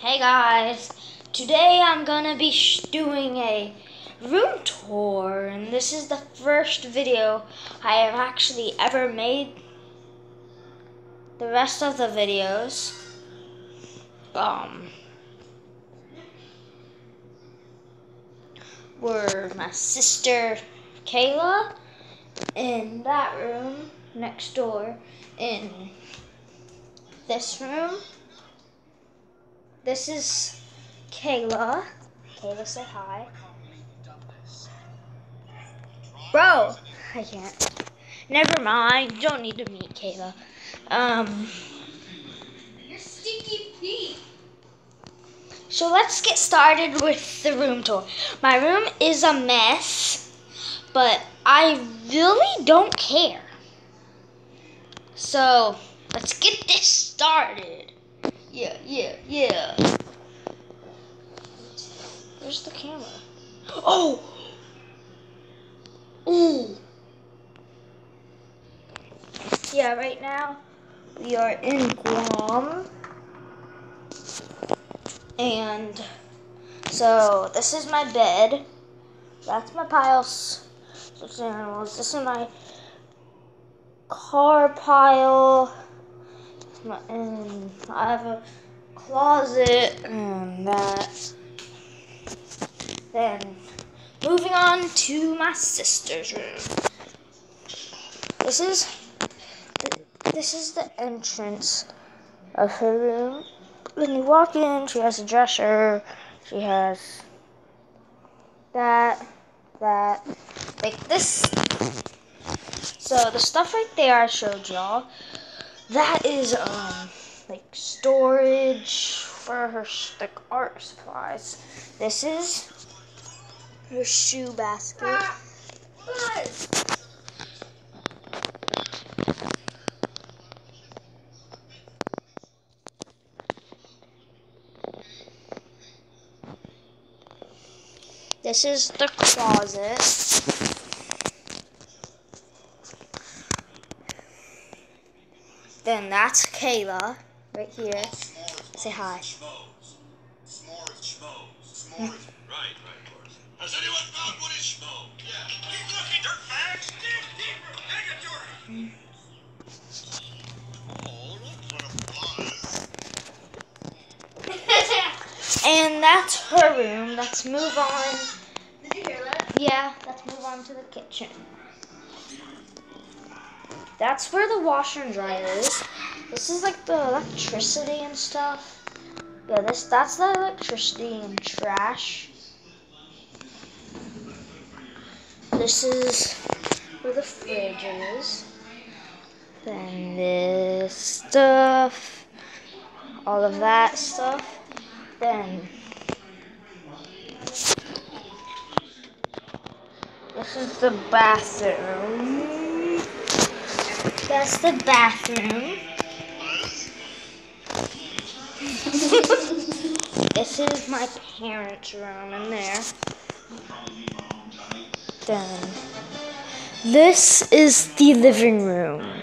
Hey guys, today I'm gonna be doing a room tour and this is the first video I have actually ever made. The rest of the videos um were my sister Kayla in that room next door in this room this is Kayla. Kayla, say hi. Bro, I can't. Never mind. Don't need to meet Kayla. Um. Your stinky feet. So let's get started with the room tour. My room is a mess, but I really don't care. So let's get this started. Yeah, yeah, yeah. Where's the camera? Oh! Ooh! Yeah, right now we are in Guam. And so this is my bed. That's my piles. This is my car pile and um, I have a closet and that. Then moving on to my sister's room. This is this is the entrance of her room. When you walk in, she has a dresser. She has that, that, like this. So the stuff right there I showed y'all that is um like storage for her like art supplies. This is her shoe basket. This is the closet. Then that's Kayla, right here. Say hi. Right, right, Has anyone found what is schmo? Yeah. Keep looking, dirtbags. Dig deeper. Negatory. and that's her room. Let's move on. Did you hear that? Yeah, let's move on to the kitchen. That's where the washer and dryer is. This is like the electricity and stuff. Yeah, this that's the electricity and trash. This is where the fridge is. Then this stuff. All of that stuff. Then this is the bathroom. That's the bathroom. this is my parents' room in there. Then this is the living room.